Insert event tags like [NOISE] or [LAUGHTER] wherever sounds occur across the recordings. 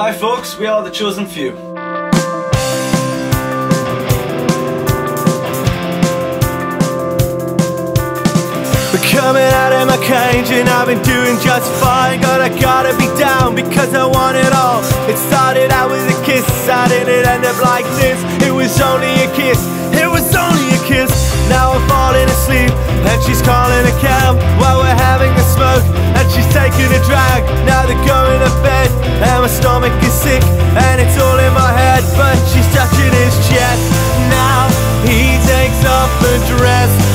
Hi folks, we are the Chosen Few. We coming out of my cage and I've been doing just fine. But I gotta be down because I want it all. It started out with a kiss, I didn't end up like this. It was only a kiss, it was only a kiss. Now I'm falling asleep and she's calling a cab. While dress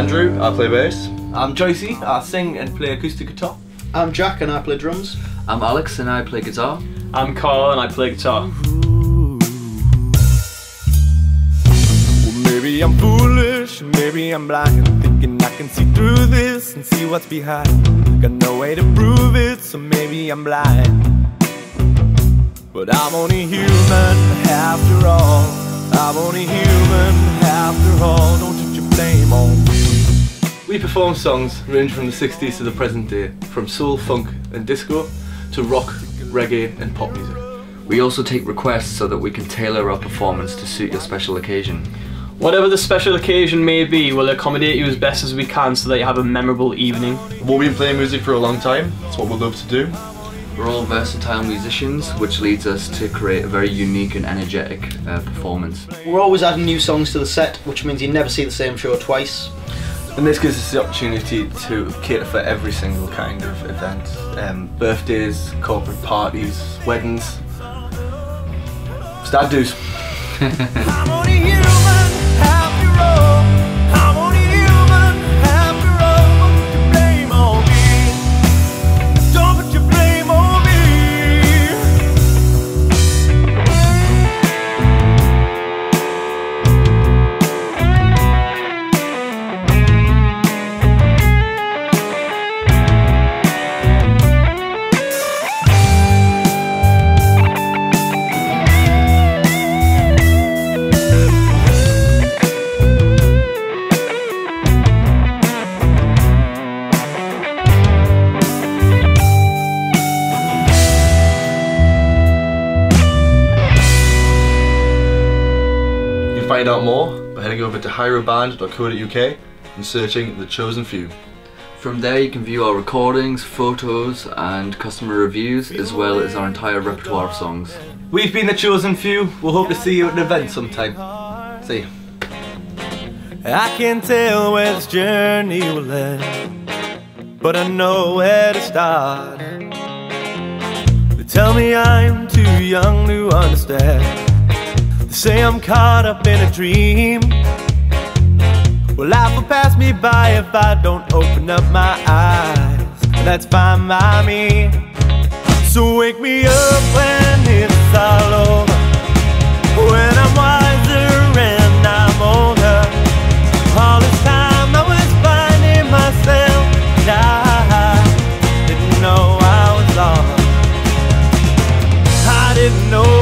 Andrew, I play bass. I'm Joycey, I sing and play acoustic guitar. I'm Jack and I play drums. I'm Alex and I play guitar. I'm Carl and I play guitar. Well, maybe I'm foolish, maybe I'm blind Thinking I can see through this and see what's behind Got no way to prove it, so maybe I'm blind But I'm only human after all We perform songs ranging from the 60s to the present day, from soul, funk and disco to rock, reggae and pop music. We also take requests so that we can tailor our performance to suit your special occasion. Whatever the special occasion may be, we'll accommodate you as best as we can so that you have a memorable evening. We've been playing music for a long time, that's what we love to do. We're all versatile musicians, which leads us to create a very unique and energetic uh, performance. We're always adding new songs to the set, which means you never see the same show twice. And this gives us the opportunity to cater for every single kind of event. Um, birthdays, corporate parties, weddings, stag do's. [LAUGHS] [LAUGHS] find out more by heading over to hireaband.co.uk and searching The Chosen Few. From there you can view our recordings, photos and customer reviews as well as our entire repertoire of songs. We've been the Chosen Few, we'll hope to see you at an event sometime. See you. I can tell where this journey will end, but I know where to start. They tell me I'm too young to understand say I'm caught up in a dream. Well, life will pass me by if I don't open up my eyes. That's fine by me. So wake me up when it's all over. When I'm wiser and I'm older. All this time I was finding myself, and I didn't know I was lost. I didn't know.